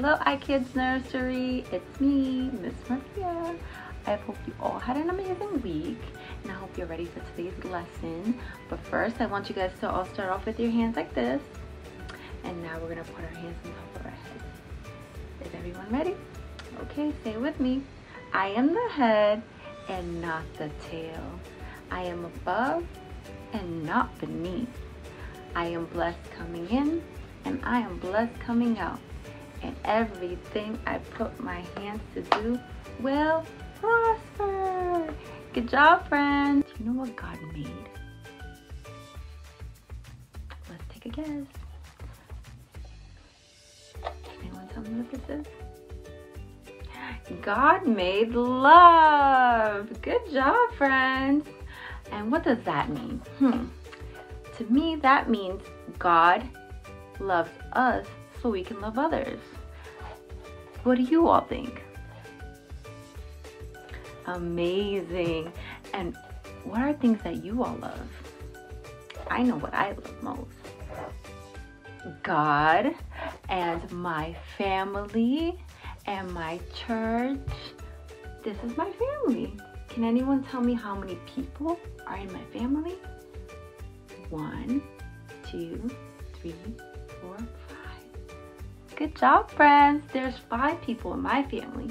Hello iKidz Nursery, it's me, Miss Maria. I hope you all had an amazing week and I hope you're ready for today's lesson. But first I want you guys to all start off with your hands like this. And now we're gonna put our hands on top of our heads. Is everyone ready? Okay, it with me. I am the head and not the tail. I am above and not beneath. I am blessed coming in and I am blessed coming out and everything I put my hands to do will prosper. Good job, friends. You know what God made? Let's take a guess. Anyone tell me what this is? God made love. Good job, friends. And what does that mean? Hmm. To me, that means God loves us so we can love others. What do you all think? Amazing. And what are things that you all love? I know what I love most. God and my family and my church. This is my family. Can anyone tell me how many people are in my family? One, two, three, four, Good job, friends. There's five people in my family.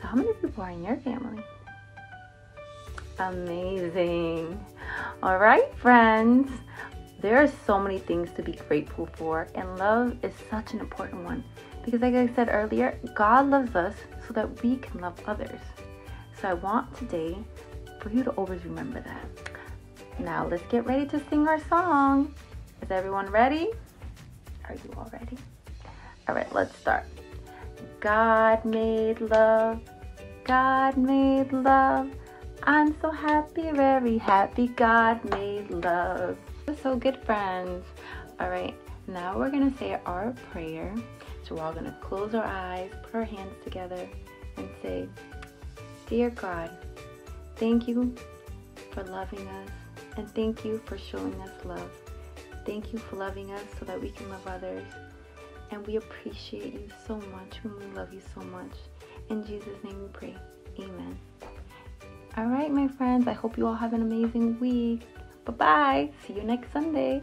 So how many people are in your family? Amazing. All right, friends. There are so many things to be grateful for, and love is such an important one. Because like I said earlier, God loves us so that we can love others. So I want today for you to always remember that. Now let's get ready to sing our song. Is everyone ready? Are you all ready? All right, let's start. God made love. God made love. I'm so happy, very happy. God made love. So good, friends. All right, now we're gonna say our prayer. So we're all gonna close our eyes, put our hands together, and say, Dear God, thank you for loving us, and thank you for showing us love. Thank you for loving us so that we can love others. And we appreciate you so much and we love you so much. In Jesus' name we pray. Amen. All right, my friends, I hope you all have an amazing week. Bye bye. See you next Sunday.